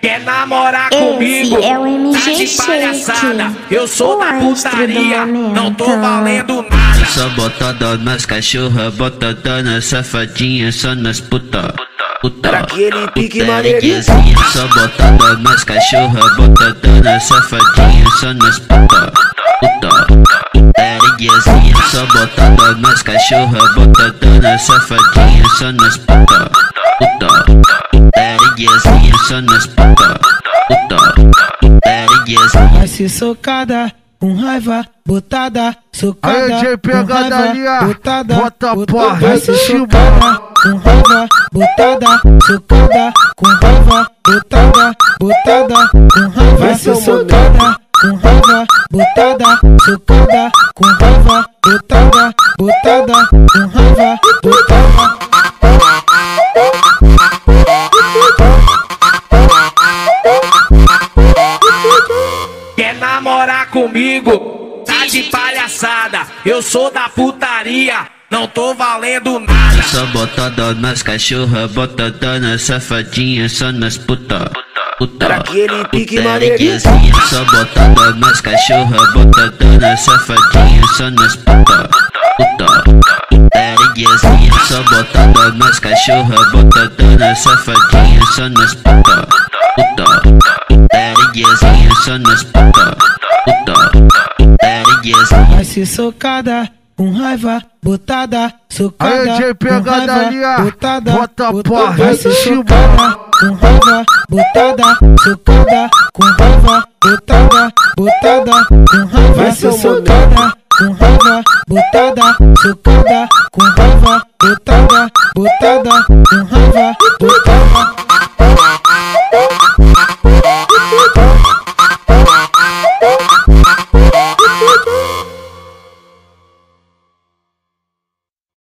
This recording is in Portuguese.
Quer namorar comigo? Esse é o MG tá de palhaçada. Eu sou o da putaria, não tô valendo nada. Só botada nas cachorra, botada nas safadinha, só nas puta. Puta, Daquele pique putariazinha. Só botada nas cachorra, botada nas safadinha, só nas puta. Puta, putariazinha. Só botada nas cachorra, botada nas safadinha, só nas puta. Puta, putariazinha, só nas. Puta, ser socada, com raiva, botada, socada. Aí, com raiva, botada, Bota botada. porra, Vai ser esse socada, com raiva, botada, socada, com raiva, botada, botada, com raiva. Vai ser socada, com raiva, botada, socada, com raiva, botada, botada, com raiva, botada. Namorar comigo? Tá de palhaçada. Eu sou da putaria, não tô valendo nada. Só botada nas cachorra, botada nas safadinha, só nas puta. Puta, Daquele pique putariazinha. Só botada nas cachorra, botada nas safadinha, só nas puta. Puta, putariazinha. Só botada nas cachorra, botada nas safadinha, só nas puta. Puta, só nas. Puta, ser socada, com raiva, botada, socada. Aí, Jay, com pegada raiva, ó. botada, Bota botada. porra, Vai ser esse socada, com raiva, botada, socada, com raiva, botada, botada, com raiva. Vai ser socada, com raiva, botada, socada, com raiva, botada, botada, com raiva.